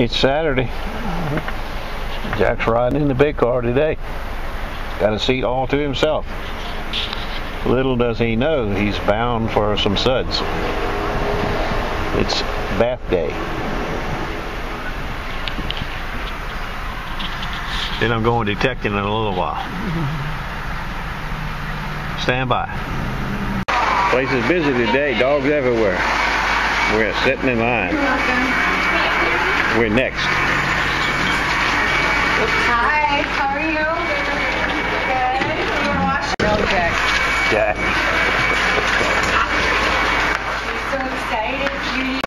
It's Saturday. Jack's riding in the big car today. Got a seat all to himself. Little does he know he's bound for some suds. It's bath day. Then I'm going detecting in a little while. Stand by. Place is busy today, dogs everywhere. We're sitting in line. We're next. Hi, how are you? Good. You want to watch? No, Jack. Jack. So excited, Judy.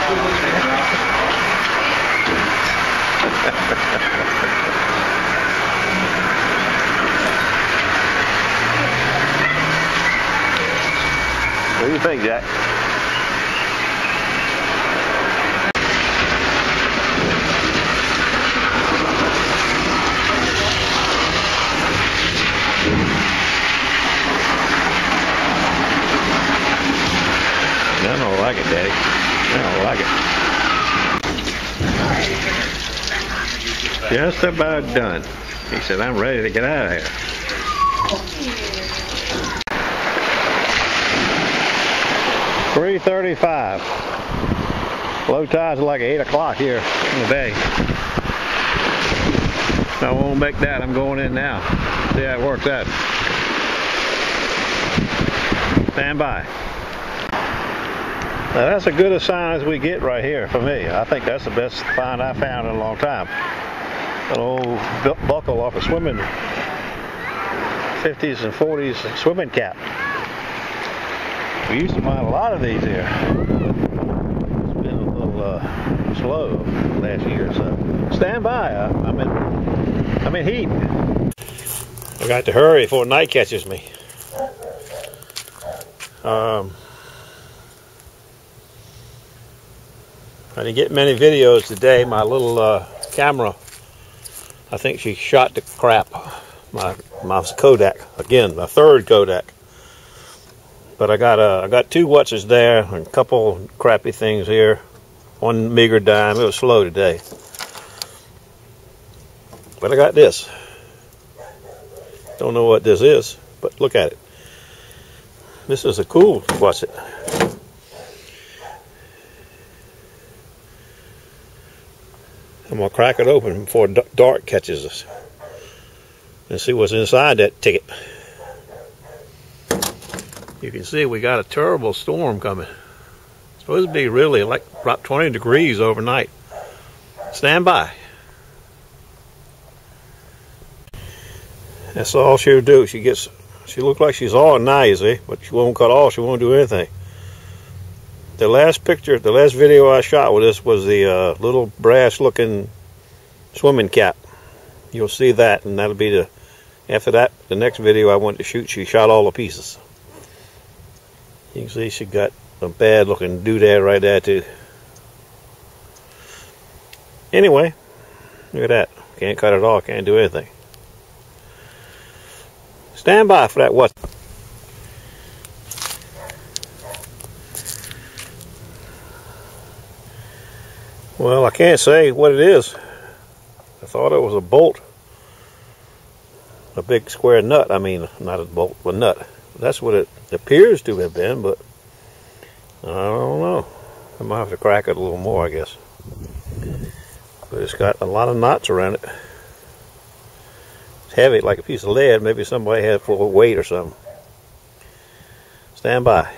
What do you think, Jack? Like it, Daddy. I don't like it. Just about done. He said, I'm ready to get out of here. Three thirty-five. Low tide's like eight o'clock here in the bay. I won't make that. I'm going in now. See how it works out. Stand by. Now that's as good a sign as we get right here for me. I think that's the best find I found in a long time. An old buckle off a swimming 50s and 40s swimming cap. We used to find a lot of these here. It's been a little uh, slow last year so. Stand by. I, I'm in. I'm in heat. I got to hurry before night catches me. Um, I didn't get many videos today. My little uh, camera, I think she shot the crap. My my Kodak again, my third Kodak. But I got uh, I got two watches there and a couple crappy things here. One meager dime. It was slow today. But I got this. Don't know what this is, but look at it. This is a cool watch. It. I'm gonna crack it open before dark catches us and see what's inside that ticket. You can see we got a terrible storm coming. It's supposed to be really like about 20 degrees overnight. Stand by. That's all she'll do. She gets, she looks like she's all noisy, but she won't cut off. She won't do anything. The last picture, the last video I shot with this was the uh, little brass-looking swimming cap. You'll see that, and that'll be the. After that, the next video I went to shoot, she shot all the pieces. You can see she got a bad-looking doodad right there too. Anyway, look at that. Can't cut it all, Can't do anything. Stand by for that what? Well, I can't say what it is. I thought it was a bolt. A big square nut. I mean, not a bolt, but nut. That's what it appears to have been, but I don't know. I might have to crack it a little more, I guess. But it's got a lot of knots around it. It's heavy, like a piece of lead. Maybe somebody had full of weight or something. Stand by.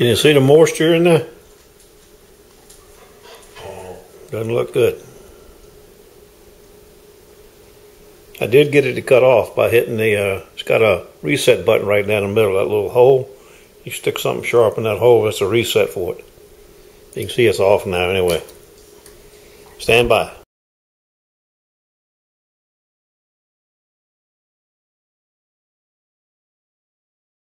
Can you see the moisture in there? Doesn't look good. I did get it to cut off by hitting the, uh, it's got a reset button right down the middle of that little hole. You stick something sharp in that hole, that's a reset for it. You can see it's off now anyway. Stand by.